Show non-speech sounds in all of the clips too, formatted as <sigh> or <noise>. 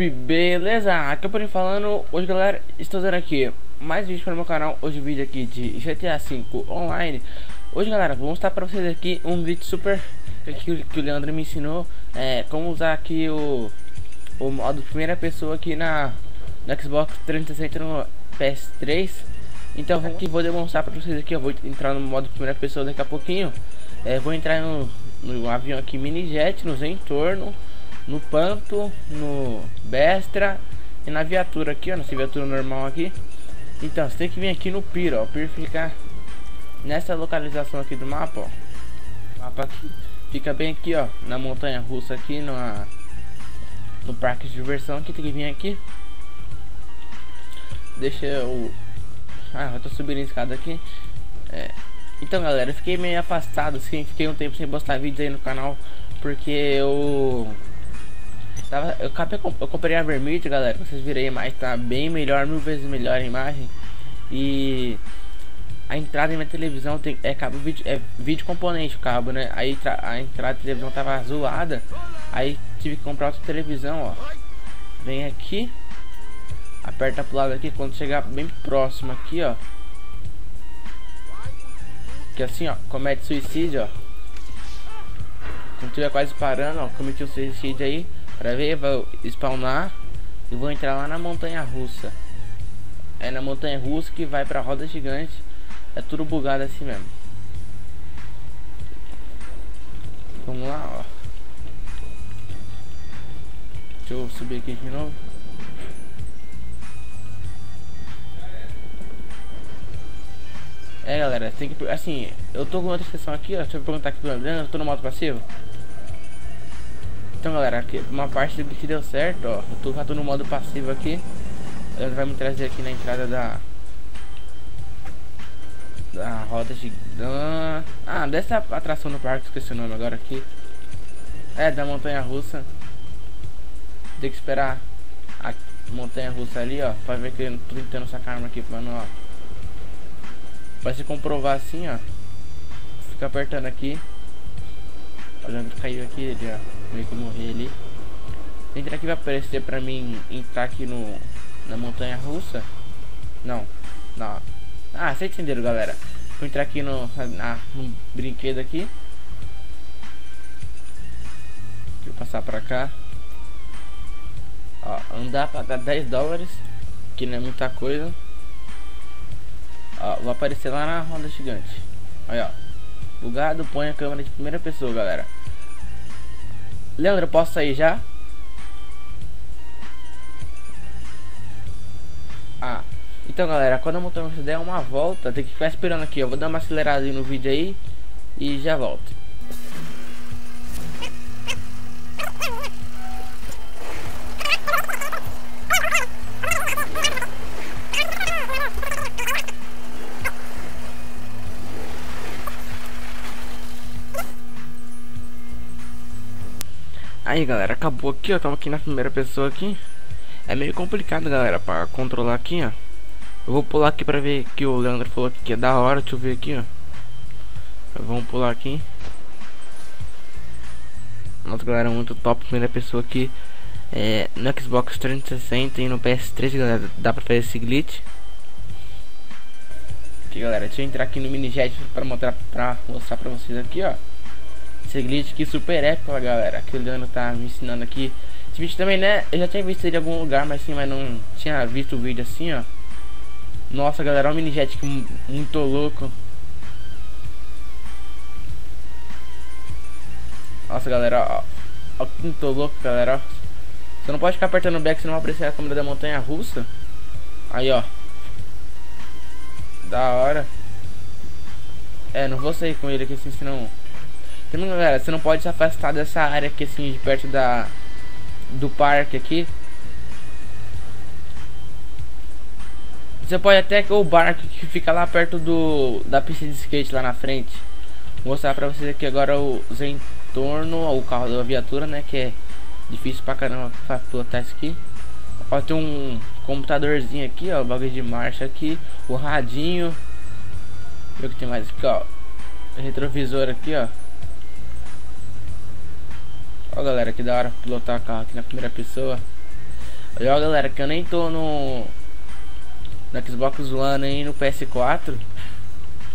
Beleza, aqui eu falando, hoje galera, estou dando aqui mais vídeo para o meu canal, hoje vídeo aqui de GTA V Online. Hoje galera, vou mostrar para vocês aqui um vídeo super que, que o Leandro me ensinou. É, Como usar aqui o, o modo primeira pessoa aqui na Xbox 360 no PS3 Então aqui vou demonstrar para vocês aqui, eu vou entrar no modo primeira pessoa daqui a pouquinho. É, Vou entrar no, no avião aqui mini jet, nos entornos no Panto, no Bestra e na viatura aqui, ó, nessa viatura normal aqui. Então, você tem que vir aqui no Piro, ó, o Piro fica nessa localização aqui do mapa, ó. O mapa aqui, fica bem aqui, ó, na montanha russa aqui, no parque de diversão aqui, tem que vir aqui. Deixa eu... Ah, eu tô subindo a escada aqui. É. Então, galera, eu fiquei meio afastado, assim, fiquei um tempo sem postar vídeos aí no canal, porque eu Tava, eu, eu comprei a Vermite, galera. Vocês virem mais, tá bem melhor, mil vezes melhor a imagem. E a entrada em minha televisão tem, é cabo vídeo, é vídeo componente o cabo, né? Aí a entrada da televisão tava zoada. Aí tive que comprar outra televisão, ó. Vem aqui. Aperta pro lado aqui quando chegar bem próximo aqui, ó. Que assim, ó, comete suicídio, ó. Quando tiver quase parando, ó, cometi um suicídio aí. Pra ver, vou spawnar e vou entrar lá na montanha russa. É na montanha russa que vai pra roda gigante. É tudo bugado assim mesmo. Vamos lá, ó. Deixa eu subir aqui de novo. É galera, tem que. Assim, eu tô com outra sessão aqui, ó. Deixa eu perguntar aqui pro Adriano, eu tô no modo passivo. Então galera, aqui, uma parte do que deu certo, ó. Eu tô, já tô no modo passivo aqui. Ele vai me trazer aqui na entrada da. Da roda gigante. Ah, dessa atração no parque, esqueci o nome agora aqui. É, da montanha russa. Tem que esperar a montanha russa ali, ó. Pra ver que eu tô tentando sacar arma aqui, mano, ó. Vai se comprovar assim, ó. Fica apertando aqui. Olhando que caiu aqui, ele, ó meio que morrer ali. Será que vai aparecer pra mim entrar aqui no na montanha russa? Não, não. Ah, vocês entenderam, galera? Vou entrar aqui no, na, no brinquedo aqui. Deixa eu passar pra cá. Ó, andar pagar 10 dólares, que não é muita coisa. Ó, vou aparecer lá na roda gigante. Aí, ó. Bugado, põe a câmera de primeira pessoa, galera. Leandro, posso sair já? Ah, então galera, quando a montanha der uma volta, tem que ficar esperando aqui, eu vou dar uma acelerada no vídeo aí e já volto. Aí galera, acabou aqui, ó, estamos aqui na primeira pessoa aqui. É meio complicado galera, pra controlar aqui, ó. Eu vou pular aqui pra ver que o Leandro falou que é da hora, deixa eu ver aqui, ó. Vamos pular aqui. Nossa galera, muito top, primeira pessoa aqui. É, No Xbox 360 e no PS3 galera, dá pra fazer esse glitch? Aqui galera, deixa eu entrar aqui no mini jet pra mostrar pra, mostrar pra vocês aqui, ó esse glitch aqui super épico, galera. Que o Leandro tá me ensinando aqui. Esse vídeo também, né? Eu já tinha visto ele em algum lugar, mas sim, mas não tinha visto o vídeo assim, ó. Nossa, galera, olha o jet muito louco. Nossa, galera, ó. Ó que muito louco, galera, ó. Você não pode ficar apertando o back, senão vai aparecer a câmera da montanha russa. Aí, ó. Da hora. É, não vou sair com ele aqui assim, senão... Também, galera, você não pode se afastar dessa área aqui, assim, de perto da... Do parque aqui. Você pode até que o barco que fica lá perto do da pista de skate lá na frente. Vou mostrar pra vocês aqui agora os entorno, o carro da viatura, né? Que é difícil pra caramba pra pilotar isso aqui. Pode ter um computadorzinho aqui, ó, bagulho de marcha aqui, o radinho. o que tem mais aqui, ó. Retrovisor aqui, ó. Ó galera, que da hora pilotar carro aqui na primeira pessoa ó galera, que eu nem tô no no Xbox One e no PS4.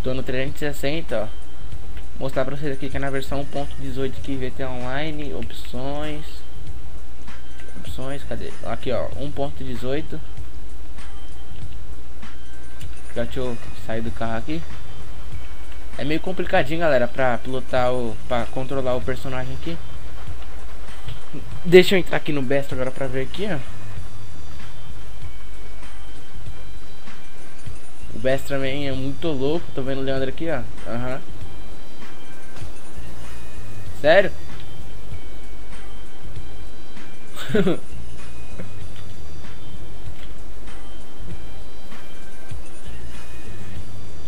Tô no 360, ó. Vou mostrar pra vocês aqui que é na versão 1.18 aqui VT Online, opções. Opções, cadê? Aqui ó, 1.18. Deixa eu sair do carro aqui. É meio complicadinho, galera, pra pilotar o. pra controlar o personagem aqui. Deixa eu entrar aqui no Best agora pra ver aqui, ó. O Best também é muito louco. Tô vendo o Leandro aqui, ó. Aham. Uhum. Sério? <laughs>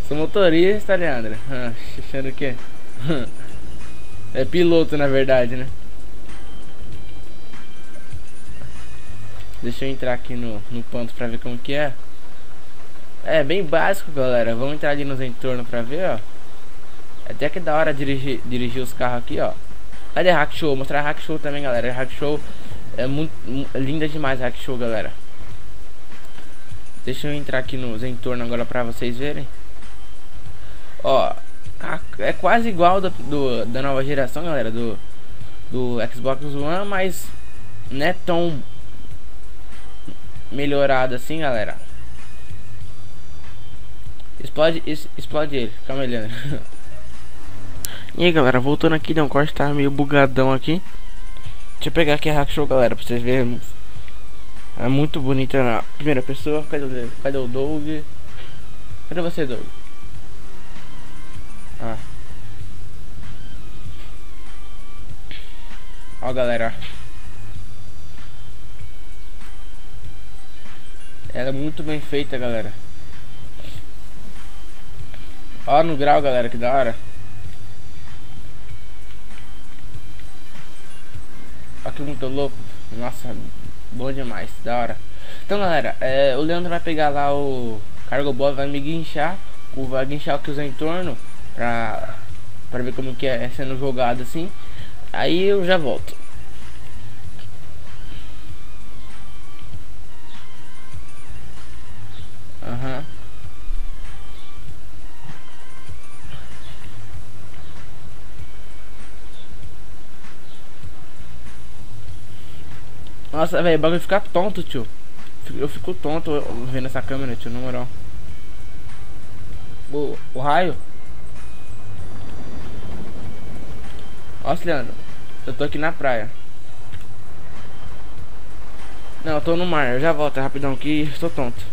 Sou motorista, Leandro. Ah, achando que <laughs> é piloto, na verdade, né? Deixa eu entrar aqui no, no ponto pra ver como que é. É bem básico, galera. Vamos entrar ali nos entornos pra ver, ó. Até que da hora dirigir, dirigir os carros aqui, ó. Cadê Hack Show? Mostrar Hack Show também, galera. Hack Show é muito é linda demais, Hack Show, galera. Deixa eu entrar aqui nos entornos agora pra vocês verem. Ó, é quase igual do, do, da nova geração, galera, do, do Xbox One, mas não é tão melhorado assim, galera. Explode, explode ele, calma aí, Leandro. <laughs> e aí, galera, voltando aqui, deu um corte, tá meio bugadão aqui. Deixa eu pegar aqui a Hack Show, galera, pra vocês verem. É muito bonita na primeira pessoa. Cadê o, cadê o Doug? Cadê você, Doug? Ah. Ó, galera. É muito bem feita, galera. Ó no grau, galera, que da hora. Olha que muito louco. Nossa, bom demais, da hora. Então, galera, é, o Leandro vai pegar lá o Cargo Boy, vai me guinchar. O vai guinchar o que usa em torno pra, pra ver como que é sendo jogado assim. Aí eu já volto. Nossa, velho, o bagulho fica tonto, tio. Eu fico tonto vendo essa câmera, tio, na moral. O, o raio? Nossa, Leandro. Eu tô aqui na praia. Não, eu tô no mar. Eu já volto é rapidão aqui. Estou tonto.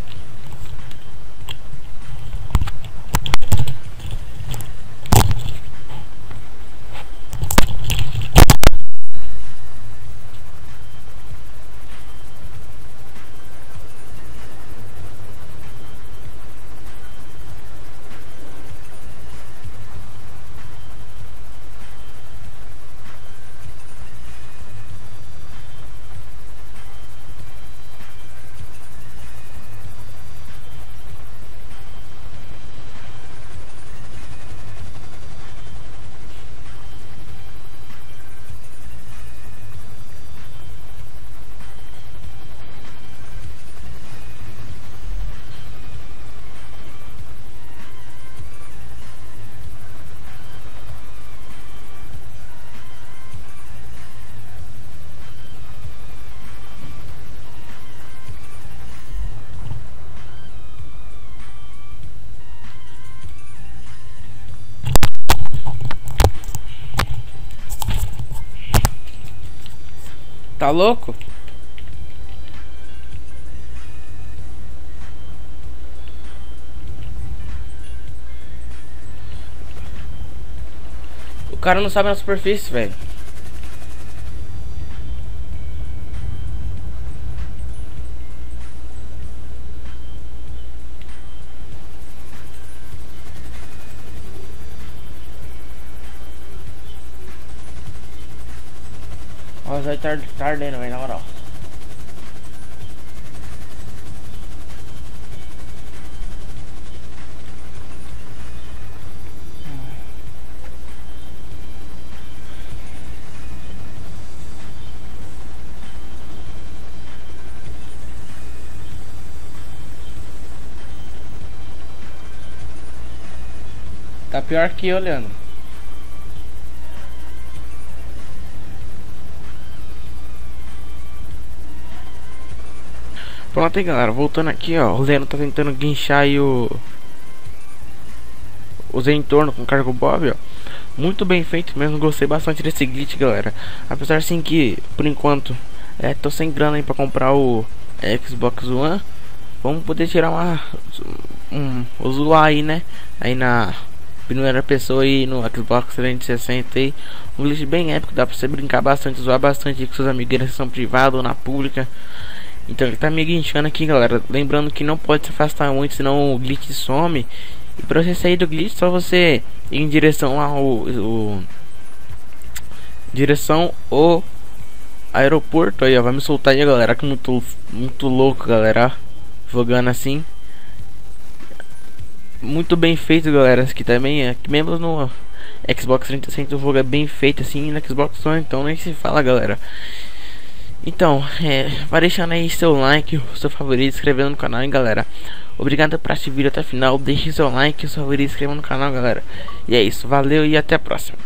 Tá louco? O cara não sabe na superfície, velho. Nós vai estar ardendo, velho, na moral. Tá pior que eu, Leandro. Pronto aí galera, voltando aqui ó, o Leandro tá tentando guinchar aí o Os entornos com cargo bob ó. Muito bem feito mesmo, gostei bastante desse glitch galera. Apesar assim que, por enquanto, é, tô sem grana aí pra comprar o Xbox One. Vamos poder tirar uma, um, zoar aí né, aí na primeira pessoa aí no Xbox 360 aí. Um glitch bem épico, dá pra você brincar bastante, zoar bastante com seus amigos na sessão privada ou na pública então ele tá me guinchando aqui, galera. Lembrando que não pode se afastar muito, senão o glitch some. E pra você sair do glitch, só você ir em direção ao... O, direção o aeroporto aí, ó. Vai me soltar aí, galera. Que muito, muito louco, galera. Jogando assim. Muito bem feito, galera. Aqui também é. Mesmo no Xbox 360 o jogo é bem feito assim. No Xbox One, então nem se fala, galera. Então, é, vai deixando aí seu like, seu favorito, inscrevendo no canal, hein, galera. Obrigado por assistir o vídeo até o final. Deixe seu like, seu favorito, inscreva no canal, galera. E é isso, valeu e até a próxima.